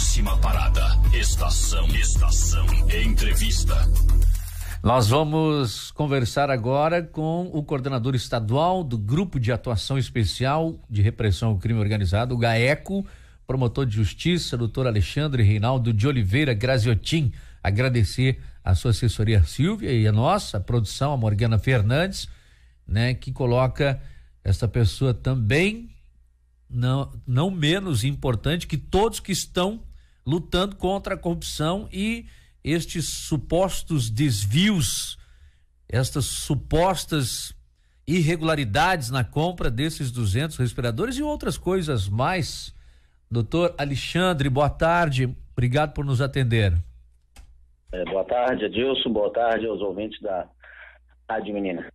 Próxima parada. Estação. Estação. Entrevista. Nós vamos conversar agora com o coordenador estadual do Grupo de Atuação Especial de Repressão ao Crime Organizado, o GAECO, promotor de justiça, doutor Alexandre Reinaldo de Oliveira Graziotin. Agradecer a sua assessoria Silvia e a nossa a produção, a Morgana Fernandes, né, que coloca essa pessoa também não, não menos importante que todos que estão lutando contra a corrupção e estes supostos desvios, estas supostas irregularidades na compra desses 200 respiradores e outras coisas mais. Doutor Alexandre, boa tarde. Obrigado por nos atender. É, boa tarde, Adilson. Boa tarde aos ouvintes da Rádio Menina.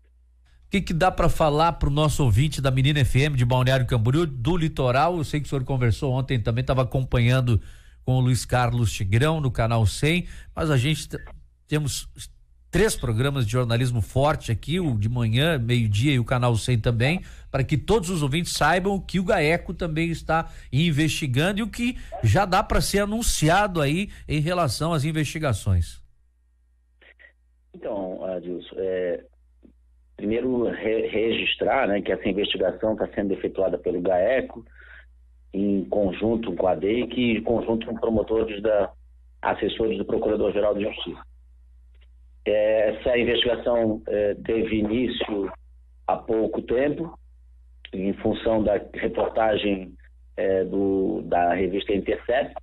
O que, que dá para falar para o nosso ouvinte da Menina FM de Balneário Camboriú, do litoral? Eu sei que o senhor conversou ontem, também estava acompanhando com o Luiz Carlos Tigrão no canal 100, mas a gente temos três programas de jornalismo forte aqui, o de manhã, meio-dia e o canal 100 também, para que todos os ouvintes saibam que o GAECO também está investigando e o que já dá para ser anunciado aí em relação às investigações. Então, Adilson, é, primeiro re registrar né, que essa investigação está sendo efetuada pelo GAECO, em conjunto com a DEIC e em conjunto com promotores da assessores do Procurador-Geral de Justiça. É, essa investigação é, teve início há pouco tempo, em função da reportagem é, do, da revista Intercept,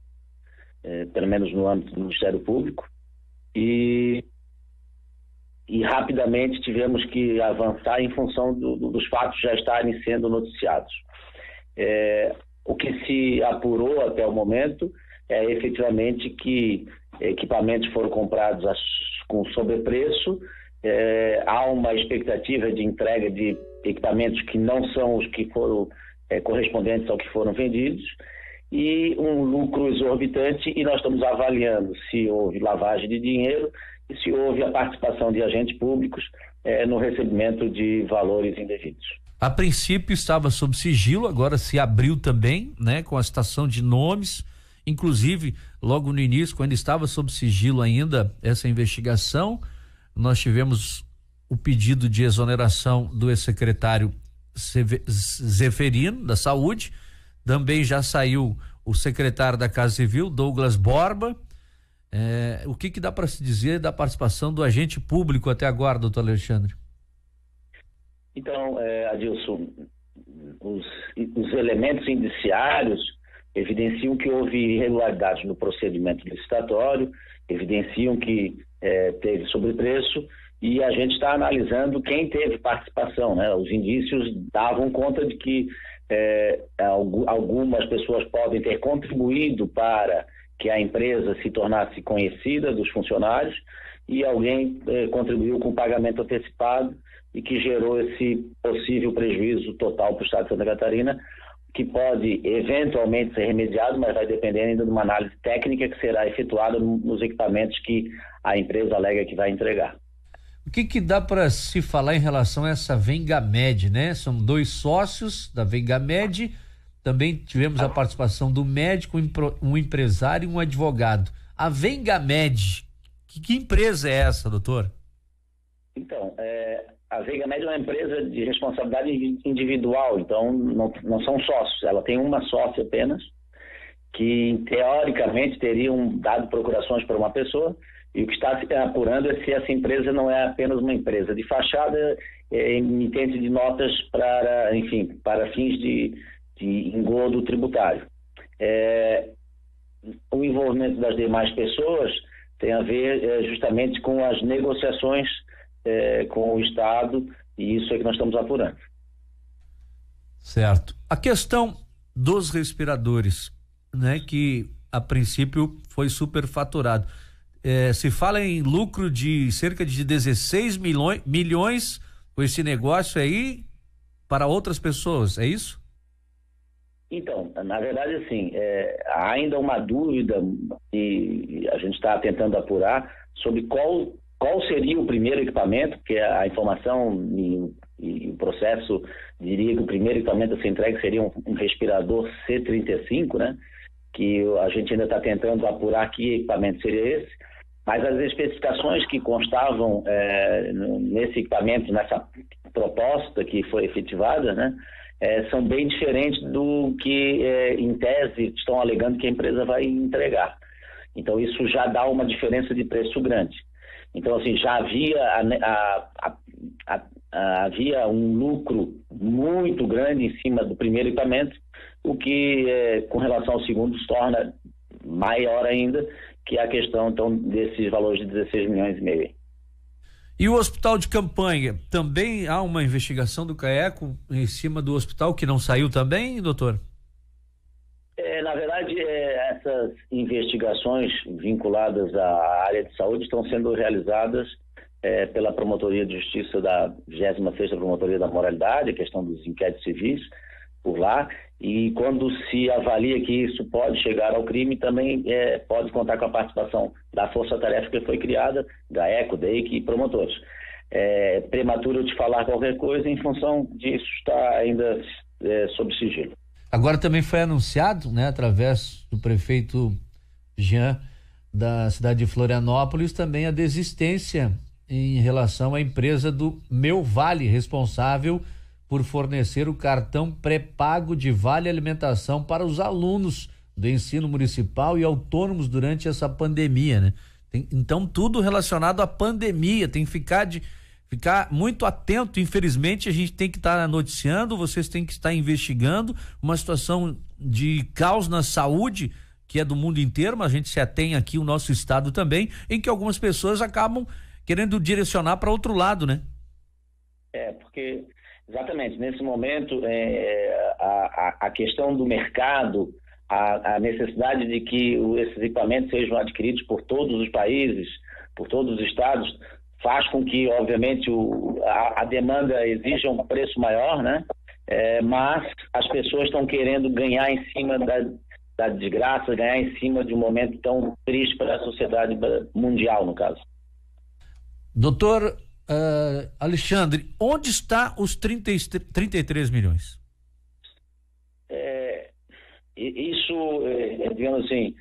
pelo menos no âmbito do Ministério Público, e e rapidamente tivemos que avançar em função do, do, dos fatos já estarem sendo noticiados. É, o que se apurou até o momento é efetivamente que equipamentos foram comprados com sobrepreço, é, há uma expectativa de entrega de equipamentos que não são os que foram é, correspondentes ao que foram vendidos e um lucro exorbitante e nós estamos avaliando se houve lavagem de dinheiro e se houve a participação de agentes públicos eh, no recebimento de valores indevidos. A princípio estava sob sigilo, agora se abriu também, né, com a citação de nomes, inclusive logo no início, quando estava sob sigilo ainda essa investigação, nós tivemos o pedido de exoneração do ex-secretário Zeferino da Saúde, também já saiu o secretário da Casa Civil, Douglas Borba, é, o que, que dá para se dizer da participação do agente público até agora, doutor Alexandre? Então, é, Adilson, os, os elementos indiciários evidenciam que houve irregularidades no procedimento licitatório, evidenciam que é, teve sobrepreço e a gente está analisando quem teve participação. Né? Os indícios davam conta de que é, algumas pessoas podem ter contribuído para que a empresa se tornasse conhecida dos funcionários e alguém eh, contribuiu com pagamento antecipado e que gerou esse possível prejuízo total para o Estado de Santa Catarina, que pode eventualmente ser remediado, mas vai depender ainda de uma análise técnica que será efetuada nos equipamentos que a empresa alega que vai entregar. O que, que dá para se falar em relação a essa Vengamed, né? São dois sócios da Vengamed também tivemos a participação do médico, um empresário e um advogado. A Vengamed, que, que empresa é essa, doutor? Então, é, a Vengamed é uma empresa de responsabilidade individual, então não, não são sócios. Ela tem uma sócia apenas, que teoricamente teriam dado procurações para uma pessoa, e o que está se apurando é se essa empresa não é apenas uma empresa de fachada, é, emitente de notas para, enfim, para fins de de engodo tributário. É, o envolvimento das demais pessoas tem a ver é, justamente com as negociações é, com o Estado e isso é que nós estamos apurando. Certo. A questão dos respiradores, né, que a princípio foi superfaturado. É, se fala em lucro de cerca de 16 milhões, milhões com esse negócio aí para outras pessoas, é isso? Então, na verdade, assim, é, há ainda uma dúvida e a gente está tentando apurar sobre qual, qual seria o primeiro equipamento, porque a, informação e, e, o processo diria que o primeiro equipamento a ser entregue seria um, um respirador C35, né? que a gente ainda está tentando apurar que equipamento seria esse, mas as especificações que constavam é, nesse equipamento, nessa proposta que foi efetivada, né, é, são bem diferentes do que, é, em tese, estão alegando que a empresa vai entregar. Então, isso já dá uma diferença de preço grande. Então, assim, já havia, a, a, a, havia um lucro muito grande em cima do primeiro equipamento, o que, é, com relação ao segundo, se torna maior ainda, que é a questão, então, desses valores de 16 milhões e meio. E o hospital de campanha, também há uma investigação do CAECO em cima do hospital que não saiu também, doutor? É, na verdade, é, essas investigações vinculadas à área de saúde estão sendo realizadas é, pela Promotoria de Justiça da 26ª Promotoria da Moralidade, a questão dos inquéritos civis por lá, e quando se avalia que isso pode chegar ao crime, também é, pode contar com a participação da força-tarefa que foi criada, da ECO, da EIC e promotores. É prematuro de falar qualquer coisa em função disso está ainda é, sob sigilo. Agora também foi anunciado, né, através do prefeito Jean da cidade de Florianópolis, também a desistência em relação à empresa do Meu Vale, responsável por fornecer o cartão pré-pago de vale alimentação para os alunos do ensino municipal e autônomos durante essa pandemia, né? Tem, então tudo relacionado à pandemia tem que ficar de ficar muito atento. Infelizmente a gente tem que estar tá noticiando, vocês têm que estar investigando uma situação de caos na saúde que é do mundo inteiro, mas a gente se atém aqui o nosso estado também, em que algumas pessoas acabam querendo direcionar para outro lado, né? É, porque Exatamente. Nesse momento, é, a, a, questão do mercado, a, a, necessidade de que esses equipamentos sejam adquiridos por todos os países, por todos os estados, faz com que, obviamente, o, a, a, demanda exija um preço maior, né? É, mas as pessoas estão querendo ganhar em cima da, da desgraça, ganhar em cima de um momento tão triste para a sociedade mundial, no caso. Doutor Uh, Alexandre, onde está os 30, 33 milhões? É, isso, é, digamos assim,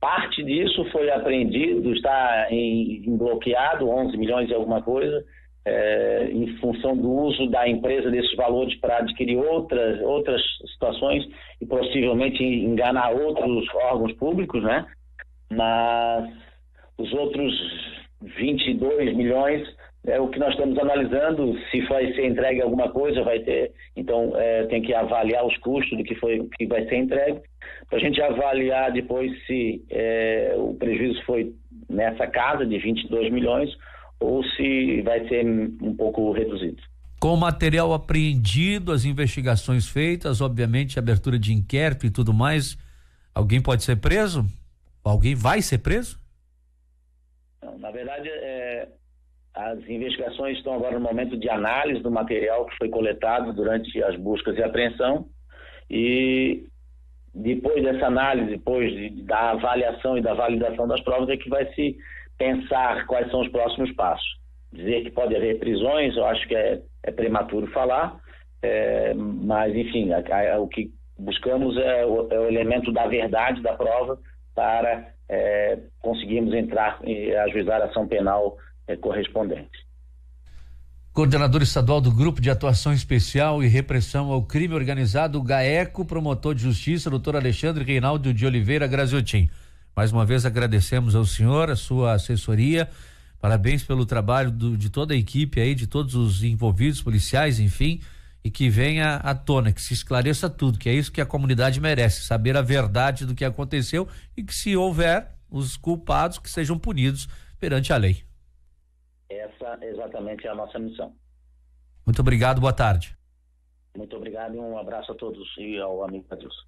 parte disso foi apreendido, está em, em, bloqueado, 11 milhões e alguma coisa, é, em função do uso da empresa desses valores para adquirir outras, outras situações e possivelmente enganar outros órgãos públicos, né? Mas os outros 22 milhões é o que nós estamos analisando, se vai ser entregue alguma coisa, vai ter, então é, tem que avaliar os custos do que foi que vai ser entregue, para a gente avaliar depois se é, o prejuízo foi nessa casa de 22 milhões ou se vai ser um pouco reduzido. Com o material apreendido, as investigações feitas, obviamente abertura de inquérito e tudo mais, alguém pode ser preso? Alguém vai ser preso? Não, na verdade, é, as investigações estão agora no momento de análise do material que foi coletado durante as buscas e apreensão e depois dessa análise, depois de, da avaliação e da validação das provas é que vai se pensar quais são os próximos passos. Dizer que pode haver prisões, eu acho que é, é prematuro falar, é, mas enfim, a, a, o que buscamos é o, é o, elemento da verdade da prova para é, conseguirmos entrar e ajuizar a ação penal é, correspondente. Coordenador estadual do Grupo de Atuação Especial e Repressão ao Crime Organizado, GAECO, promotor de justiça, doutor Alexandre Reinaldo de Oliveira Graziotin. Mais uma vez agradecemos ao senhor, a sua assessoria. Parabéns pelo trabalho do, de toda a equipe aí, de todos os envolvidos, policiais, enfim, e que venha à tona, que se esclareça tudo, que é isso que a comunidade merece, saber a verdade do que aconteceu e que se houver os culpados que sejam punidos perante a lei. Essa exatamente é a nossa missão. Muito obrigado, boa tarde. Muito obrigado e um abraço a todos e ao amigo Adilson.